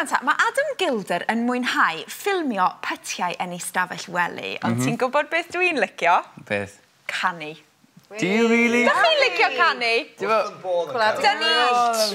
Rwan ta, mae Adam Gilder yn mwynhau ffilmio pytiau yn ei stafell wely, ond mm -hmm. ti'n gwybod beth dwi'n licio? Beth? Canu. Do you really? Dych chi'n licio canu? Dyn ni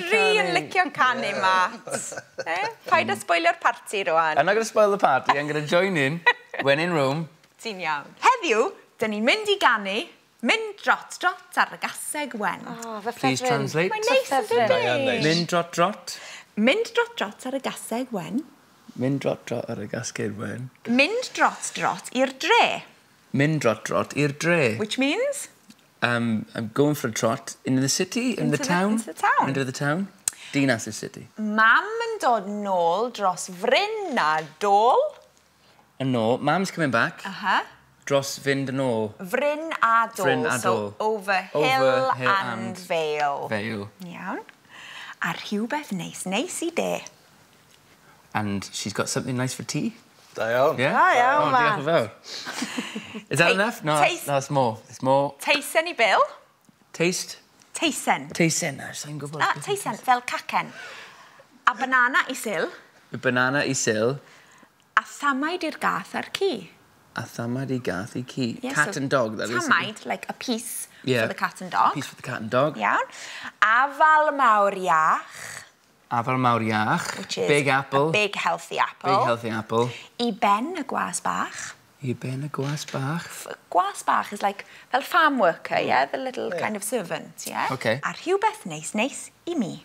tri yn licio canu, Matt. Eh? Paid a spoilio'r party rwan. I'm not going to spoil the party, I'm going to join in when in room. Ti'n iawn. Heddiw, dyn ni'n mynd i ganu, mynd drot drot ar y gaseg wen. Oh, Please translate. Mae'n neis yn dydyn. Mynd drot drot. Mynd drot drot ar y gaseg wen. Mynd drot drot ar y gasged wen. Mynd drot drot i'r dre. Mynd drot drot i'r dre. Which means? Um, I'm going for a trot in the city, in into the, the town. Into the town. Into the town. Dinas y city. Mam yn dod nôl dros fryn a dôl. Yn ôl. Mam's coming back. Aha. Uh -huh. Dros fynd yn ôl. Fryn a dôl. Fryn a dôl. So over hill, over hill and, and vale. Vale. Iawn a rhywbeth neis, neis i de. And she's got something nice for tea? Da iawn. Yeah? Da oh, iawn, oh, fawr. Is that Ta enough? No, taste. that's more. It's more. Teisen i Bill. Taste? Teisen. Teisen, a sa'n gwybod. Ah, teisen, fel cacen. A banana i sil. Y banana i sil. A thamaid i'r gath ar ci a thamad i gath i ci. Yeah, cat so and dog, that is. Thamad, like a piece yeah. for the cat and dog. A piece for the cat and dog. Iawn. Afal mawr iach. Afal mawr iach. Which is big apple. A big healthy apple. Big healthy apple. I ben y gwas bach. I ben y gwas bach. F gwas bach is like, fel farm worker, yeah? The little yeah. kind of servant, yeah? Okay. A rhywbeth neis, neis i mi.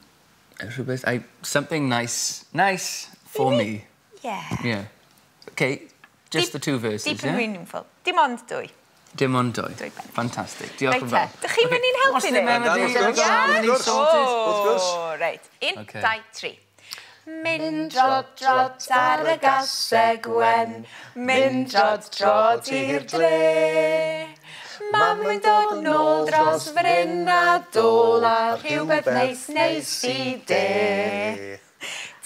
A rhywbeth, I, something nice, nice for me. Yeah. Yeah. Okay, Just Deep, the two verses, Deep Dipyn yeah? meaningful. Dim ond dwy. Dim ond dwy. Dwy ben. Fantastic. Diolch yn fawr. Dych chi'n mynd i'n helpu ni? Wrth gwrs. Wrth gwrs. Oh, reit. Un, dau, tri. Mynd drod drod ar y gaseg wen, mynd drod drod i'r dre. Mam yn dod nôl dros fryn a dôl a rhywbeth neis neis i de.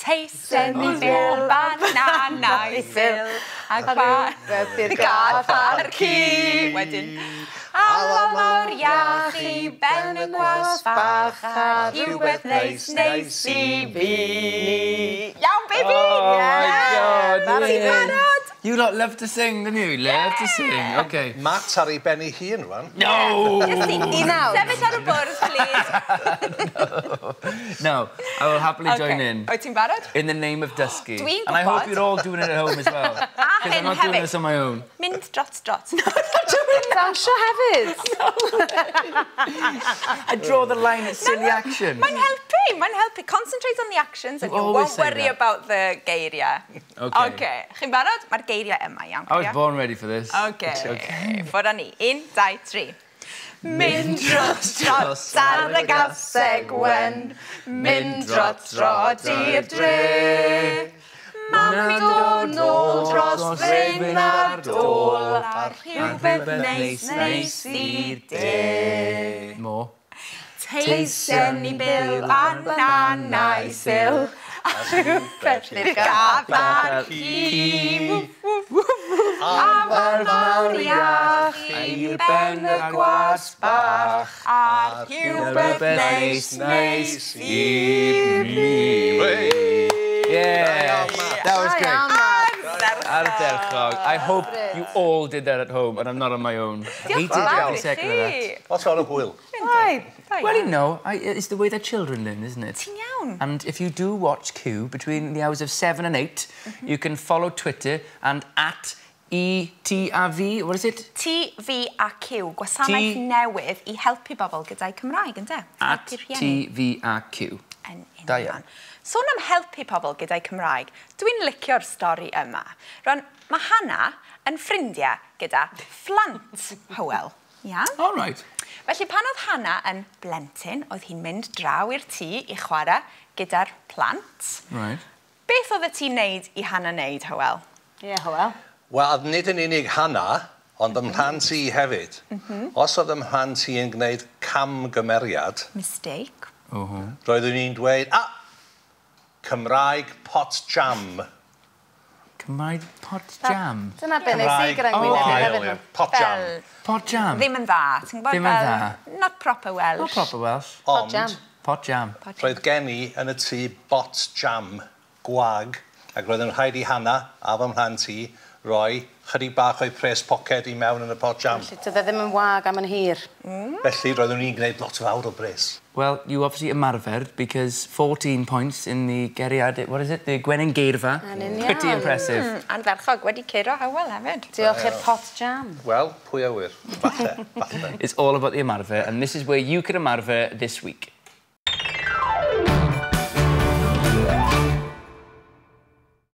Teisen i fel banana i fil. Ac ba byr gath ar cu. Wedyn. Ala mor iach i ben y gwas bach a rhywbeth neis neis i fi. Iawn, baby! Oh, yeah. my God. Yeah. barod? You lot love to sing, don't you? Love to sing. OK. Matt ar ei benni hun, rwan. No! I nawr. Sefyll ar y bwrdd, please. no. I will happily okay. join in. Oed ti'n barod? In the name of Dusky. Dwi'n gwybod. And I hope you're all doing it at home as well. Ah, A hyn I'm not hefyd. doing this on my own. Mynd drot drot. No, not doing Dansio hefyd. No. I draw the line at silly no, action. Mae'n helpu Hey, mae'n helpu. Concentrate on the actions and you, you won't worry that. about the geiriau. Okay. Okay. Chi'n barod? Mae'r geiriau yma iawn. I was born ready for this. Okay. okay. Ffwrdd ni. Un, dau, tri. Mynd drot drot ar y gaseg wen, mynd drot drot i'r dre. Mam i dod nôl dros ddyn ar dôl, a rhywbeth neis neis i de. Mo. Paysen i bil a'n nanau syl A rhyw bedlydd gafar cîm A fel mawr iach i'r ben y gwas bach A'r rhywbeth nice. Yeah, that was great. ar derchog. I hope you all did that at home, and I'm not on my own. he did every second of that. What's on a wheel? Well, you know, I, it's the way that children learn, isn't it? Ti'n iawn. And if you do watch Q between the hours of 7 and 8, mm -hmm. you can follow Twitter and at E, T a V, what is it? T, V a Q, gwasanaeth T... newydd i helpu bobl gyda'i Cymraeg, ynddo? At T, V a Q. Yn union. Sôn am helpu pobl gyda'i Cymraeg, dwi'n licio'r stori yma. Rwan, mae Hana yn ffrindiau gyda phlant Hywel. Ia? All right. Felly pan oedd Hannah yn blentyn, oedd hi'n mynd draw i'r tŷ i chwarae gyda'r plant. Right. Beth oedd y ti'n neud i Hannah neud, Hywel? Ie, yeah, Hywel. Wel, nid yn unig hana, ond ym mhlant i hefyd. Mhm. Os oedd ym mhlant i yn gwneud camgymeriad... Mistake. Uh -huh. Roeddwn i'n dweud, a, ah, Cymraeg pot jam. Cymraeg pot jam? Dyna be nes i gyda'n gwybod. Oh, e. Pot jam. Pot jam. Ddim yn dda. Ddim yn dda. Not proper Welsh. Not proper Welsh. Pot jam. Pot jam. Roedd gen i yn y tŷ bot jam gwag ac roedd yn rhaid i Hannah a fy mhlant i roi chydig bach o'i pres poced i mewn yn y pot jam. Felly, dydde ddim yn wag am yn hir. Mm. Felly, roeddwn ni'n gwneud lot o fawr o bres. Well, you obviously ymarfer because 14 points in the geriad, what is it, the Gwenyn Geirfa. Pretty impressive. Mm, anferchog, wedi curo hawel hefyd. Diolch i'r pot jam. Wel, pwy awyr. Falle, falle. It's all about the ymarfer, and this is where you can ymarfer this week.